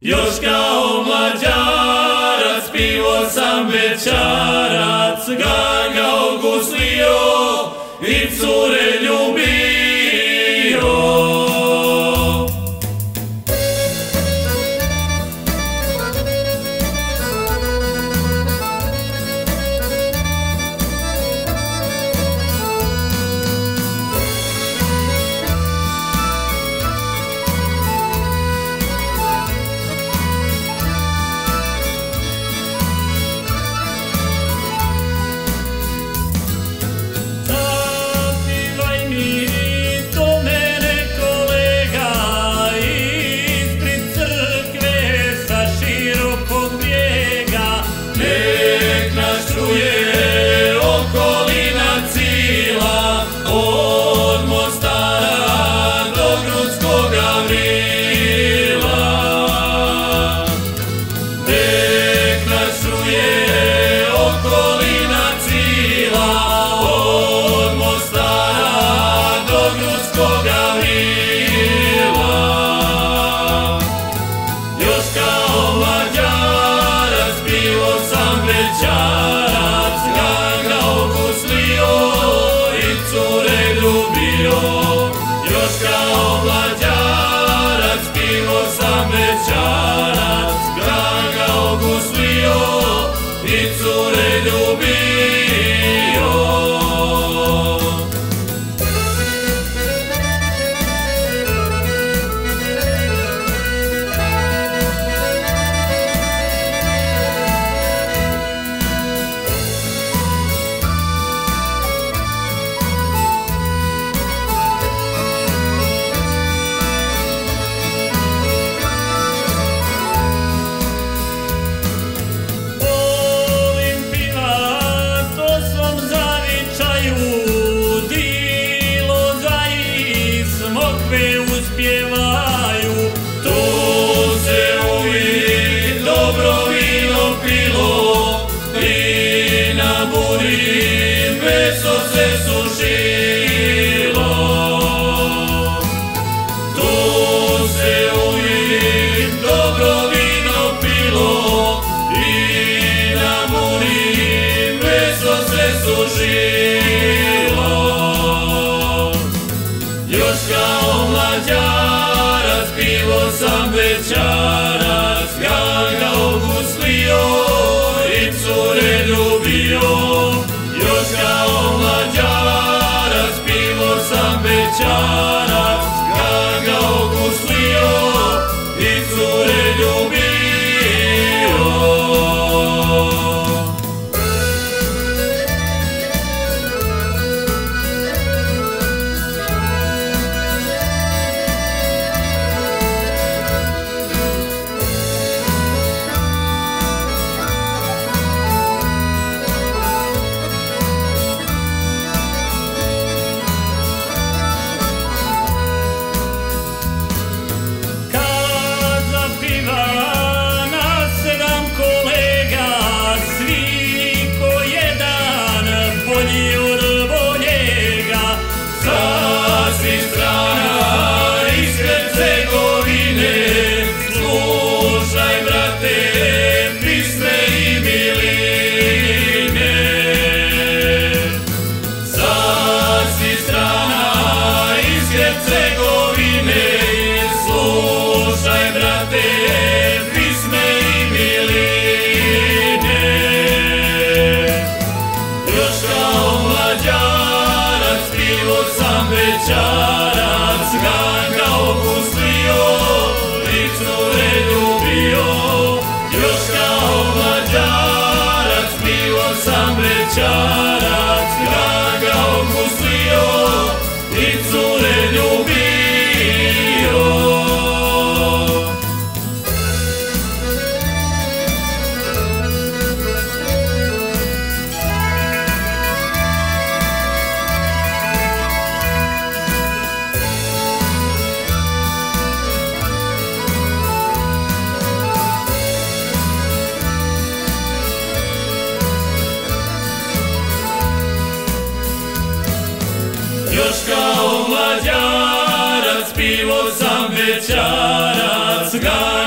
Još kao mlađarac pivo sam večarac, ganga ogustlio i cure Samvichara Show. Madjarac, pivo sam večarac, gara.